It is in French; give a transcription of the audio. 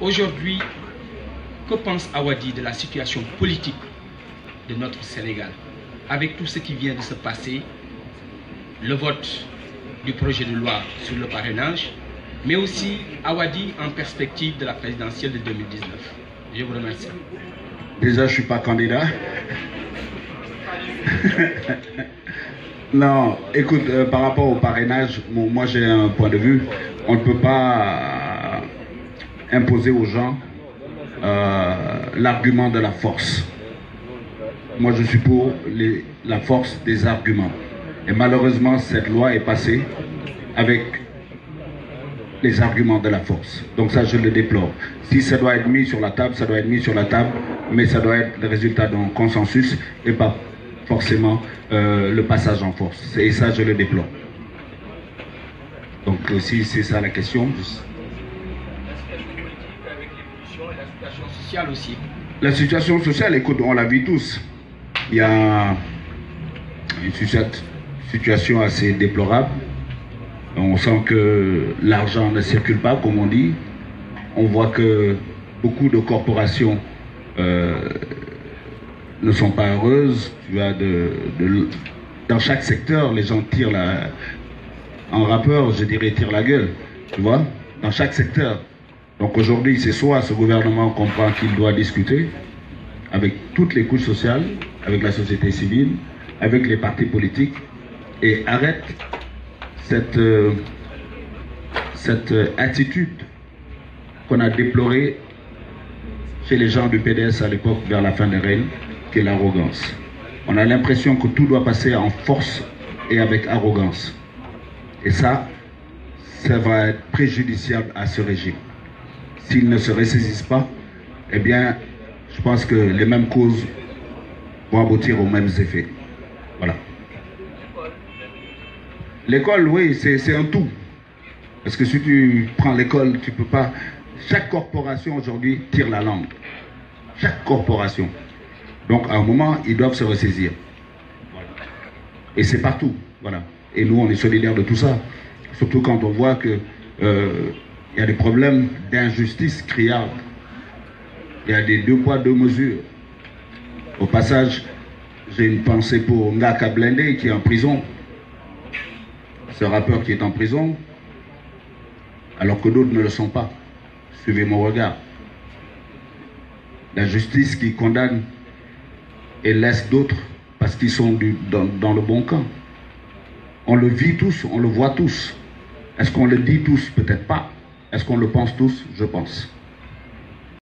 Aujourd'hui, que pense Awadi de la situation politique de notre Sénégal Avec tout ce qui vient de se passer, le vote du projet de loi sur le parrainage, mais aussi Awadi en perspective de la présidentielle de 2019. Je vous remercie. Déjà, je ne suis pas candidat. non, écoute, euh, par rapport au parrainage, moi j'ai un point de vue. On ne peut pas imposer aux gens euh, l'argument de la force. Moi, je suis pour la force des arguments. Et malheureusement, cette loi est passée avec les arguments de la force. Donc ça, je le déplore. Si ça doit être mis sur la table, ça doit être mis sur la table, mais ça doit être le résultat d'un consensus et pas forcément euh, le passage en force. Et ça, je le déplore. Donc si c'est ça la question. La situation sociale, écoute, on la vit tous. Il y a une situation assez déplorable. On sent que l'argent ne circule pas, comme on dit. On voit que beaucoup de corporations euh, ne sont pas heureuses. Tu de, dans chaque secteur, les gens tirent la, en rappeur, je dirais, tirent la gueule. Tu vois, dans chaque secteur. Donc aujourd'hui, c'est soit ce gouvernement comprend qu'il doit discuter avec toutes les couches sociales, avec la société civile, avec les partis politiques, et arrête cette, euh, cette attitude qu'on a déplorée chez les gens du PDS à l'époque, vers la fin des règnes, qui est l'arrogance. On a l'impression que tout doit passer en force et avec arrogance. Et ça, ça va être préjudiciable à ce régime. S'ils ne se ressaisissent pas, eh bien, je pense que les mêmes causes vont aboutir aux mêmes effets. Voilà. L'école, oui, c'est un tout. Parce que si tu prends l'école, tu peux pas... Chaque corporation aujourd'hui tire la langue. Chaque corporation. Donc à un moment, ils doivent se ressaisir. Et c'est partout. Voilà. Et nous, on est solidaires de tout ça. Surtout quand on voit que euh, il y a des problèmes d'injustice criards. Il y a des deux poids, deux mesures. Au passage, j'ai une pensée pour Ngaka Blende qui est en prison. Ce rappeur qui est en prison, alors que d'autres ne le sont pas. Suivez mon regard. La justice qui condamne et laisse d'autres parce qu'ils sont dans le bon camp. On le vit tous, on le voit tous. Est-ce qu'on le dit tous? Peut-être pas. Est-ce qu'on le pense tous? Je pense.